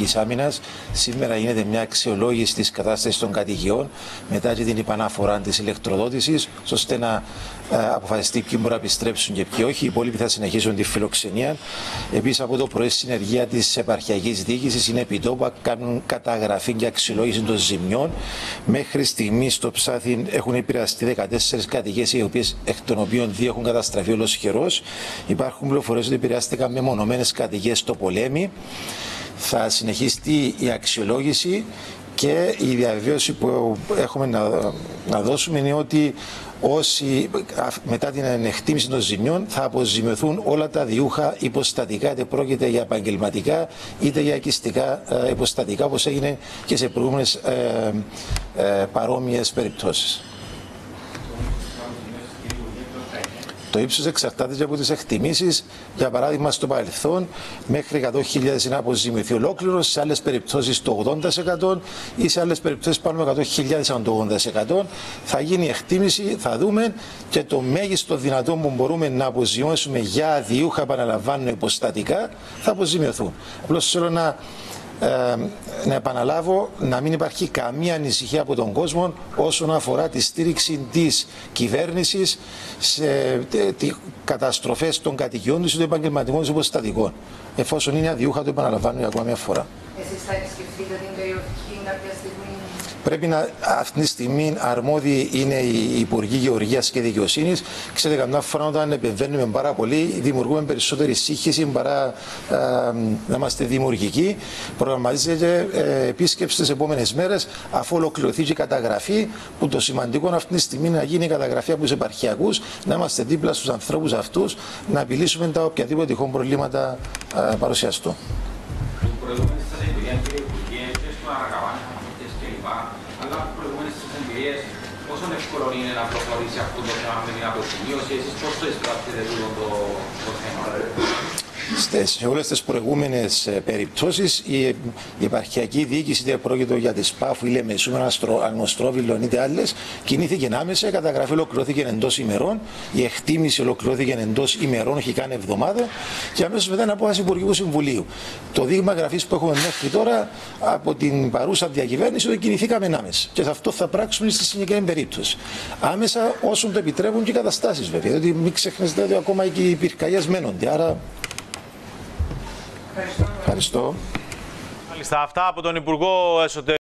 Τη Άμυνας. Σήμερα γίνεται μια αξιολόγηση της κατάστασης των κατοικιών μετά και την επαναφορά της ηλεκτροδότησης, ώστε να ε, αποφασιστεί ποιοι μπορούν να επιστρέψουν και ποιοι όχι. Οι υπόλοιποι θα συνεχίσουν τη φιλοξενία. Επίσης, από το πρωί, συνεργεία της επαρχιακής διοίκησης είναι επιτόπου, κάνουν καταγραφή και αξιολόγηση των ζημιών. Μέχρι στιγμή στο ψάθι έχουν επηρεαστεί 14 κατοικίες, οι οποίες εκ των οποίων δύο έχουν καταστραφεί ολοσχερό. Υπάρχουν πληροφορίες ότι επηρεάστηκαν μεμονωμένες κατοικίες στο πολέμη θα συνεχιστεί η αξιολόγηση και η διαβίωση που έχουμε να, να δώσουμε είναι ότι όσοι μετά την ανεκτήμηση των ζημιών θα αποζημιωθούν όλα τα διούχα υποστατικά, είτε πρόκειται για επαγγελματικά είτε για οικιστικά ε, υποστατικά, όπως έγινε και σε προηγούμενες ε, ε, παρόμοιες περιπτώσεις. Το ύψος εξαρτάται και από τις εκτιμήσεις. Για παράδειγμα, στο παρελθόν μέχρι 100.000 είναι αποζημιωθεί ολόκληρος, σε άλλες περιπτώσεις το 80% ή σε άλλες περιπτώσεις πάνω από 100.000 το 80%. Θα γίνει εκτίμηση, θα δούμε και το μέγιστο δυνατό που μπορούμε να αποζημιώσουμε για διούχα, επαναλαμβάνω, υποστατικά θα αποζημιωθούν. Απλώς θέλω να ε, να επαναλάβω να μην υπάρχει καμία ανησυχία από τον κόσμο όσον αφορά τη στήριξη της κυβέρνησης σε τι καταστροφές των κατοικιών της ή των επαγγελματικών της υποστατικών. Εφόσον είναι αδιούχα το επαναλαμβάνω για ακόμα μια φορά. Εσείς θα επισκεφτείτε την περιοχή κάποια στιγμή; Πρέπει να αυτή τη στιγμή αρμόδιοι είναι οι Υπουργοί Γεωργίας και Δικαιοσύνης. Ξέρετε, καμιά φορά όταν επεμβαίνουμε πάρα πολύ, δημιουργούμε περισσότερη σύγχυση παρά ε, να είμαστε δημιουργικοί. Προγραμματίζεται ε, επίσκεψη τις επόμενες μέρες, αφού ολοκληρωθεί και η καταγραφή. Που το σημαντικό αυτή τη στιγμή να γίνει η καταγραφή από τους επαρχιακούς, να είμαστε δίπλα στους ανθρώπους αυτούς, να απειλήσουμε τα οποιαδήποτε τυχόν προβλήματα ε, παρουσιαστούν. Αλλά προηγούμενε τι εμπειρίε, πόσο εύκολο είναι να προχωρήσει αυτό το θέμα με την αποζημίωση, εσεί πώ το εισπράττετε το, το θέμα σε όλες τις προηγούμενες περιπτώσεις, η, επαρχιακή διοίκηση, είτε πρόκειται για τη ΣΠΑΦ, ή Λεμεσούμενα, Αγνοστρόβιλων, είτε άλλες, κινήθηκε άμεσα. Η καταγραφή ολοκληρώθηκε εντός ημερών. Η εκτίμηση ολοκληρώθηκε εντός ημερών, όχι καν εβδομάδα. Και αμέσως μετά είναι απόφαση Υπουργικού Συμβουλίου. Το δείγμα γραφής που έχουμε μέχρι τώρα από την παρούσα διακυβέρνηση ότι κινηθήκαμε άμεσα. Και αυτό θα πράξουμε στη συγκεκριμένη περίπτωση. Άμεσα όσον το επιτρέπουν και οι καταστάσεις βέβαια. Διότι μην ξεχνάτε ότι ακόμα και οι πυρκαγιές μένονται. Άρα Ευχαριστώ. Ευχαριστώ. Μάλιστα, αυτά από τον Υπουργό Εσωτερικών.